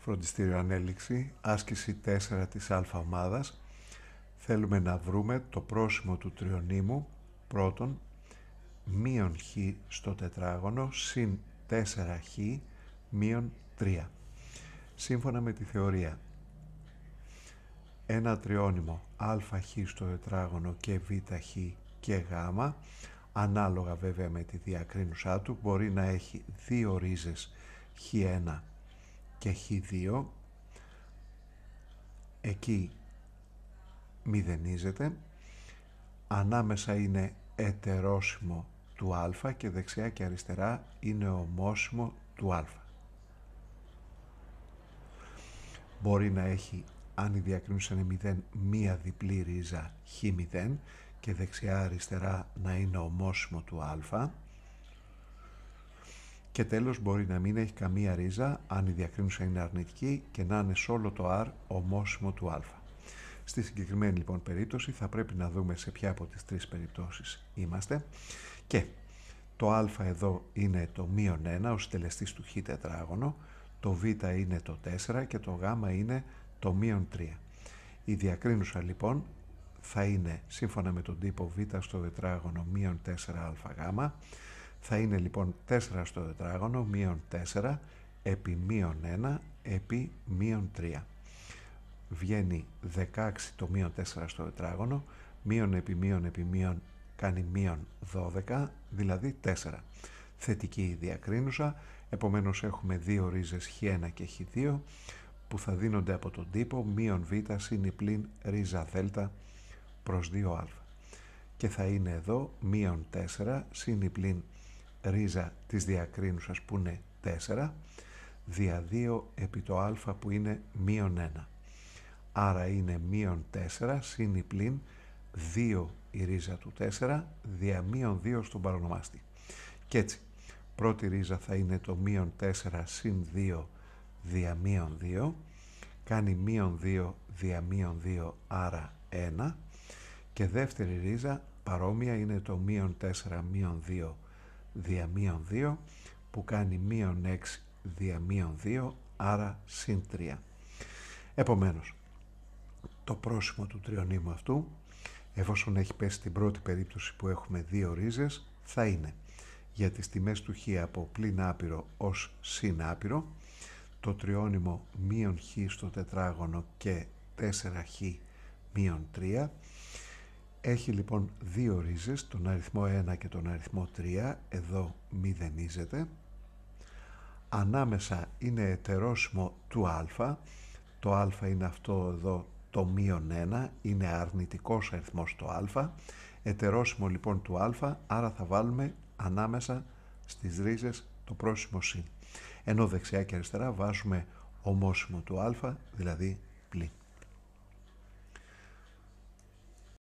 Φροντιστήριο Ανέλυξη, άσκηση 4 της α ομάδας. Θέλουμε να βρούμε το πρόσημο του τριονίμου πρώτον μείον χ στο τετράγωνο συν 4χ μείον 3. Σύμφωνα με τη θεωρία, ένα τριώνυμο αχ στο τετράγωνο και βχ και γ, ανάλογα βέβαια με τη διακρίνουσά του, μπορεί να έχει δύο ρίζες χ1 και χ2, εκεί μηδενίζεται, ανάμεσα είναι ετερόσιμο του α και δεξιά και αριστερά είναι ομόσιμο του α. Μπορεί να έχει, αν η διακρίνουσα είναι 0, μία διπλή ρίζα χ0 και δεξιά αριστερά να είναι ομόσιμο του α. Και τέλος μπορεί να μην έχει καμία ρίζα αν η διακρίνουσα είναι αρνητική και να είναι σε όλο το R ομόσιμο του α. Στη συγκεκριμένη λοιπόν περίπτωση θα πρέπει να δούμε σε ποια από τις τρεις περιπτώσεις είμαστε και το α εδώ είναι το μείον 1 ο στελεστής του χ τετράγωνο, το β είναι το 4 και το γ είναι το μείον 3. Η διακρίνουσα λοιπόν θα είναι σύμφωνα με τον τύπο β στο τετράγωνο μείον 4α θα είναι λοιπόν 4 στο τετράγωνο μείον 4 επί μείον 1 επί μείον 3 βγαίνει 16 το μείον 4 στο τετράγωνο, μείον επί μείον επί μείον κάνει μείον 12, δηλαδή 4. Θετική η διακρίνουσα, επομένως έχουμε δύο ρίζες χ1 και χ2 που θα δίνονται από τον τύπο μείον β συν πλην ρίζα δ προς 2α. Και θα είναι εδώ μείον 4 συν πλην ρίζα της διακρίνουσας που είναι 4 δια 2 επί το α που είναι μείον 1 άρα είναι μείον 4 συν η πλην 2 η ρίζα του 4 δια μείον 2 στον παρονομάστη. Και έτσι, πρώτη ρίζα θα είναι το μείον 4 συν 2 δια μείον 2, κάνει μείον 2 δια μείον 2, άρα 1, και δεύτερη ρίζα παρόμοια είναι το μείον 4 μείον 2 δια μείον 2, που κάνει μείον 6 δια μείον 2, άρα συν 3. Επομένως, το πρόσημο του τριονίμου αυτού, εφόσον έχει πέσει την πρώτη περίπτωση που έχουμε δύο ρίζες, θα είναι για τις τιμές του χ από πλην άπειρο ως συν άπειρο, το τριώνυμο μείον χ στο τετράγωνο και 4χ μείον 3, έχει λοιπόν δύο ρίζες, τον αριθμό 1 και τον αριθμό 3, εδώ μηδενίζεται. Ανάμεσα είναι ετερόσιμο του α, το α είναι αυτό εδώ το μείον 1 είναι αρνητικός αριθμός το α, ετερόσιμο λοιπόν του α, άρα θα βάλουμε ανάμεσα στις ρίζες το πρόσημο συν. Ενώ δεξιά και αριστερά βάζουμε ομόσημο του α, δηλαδή πλήν.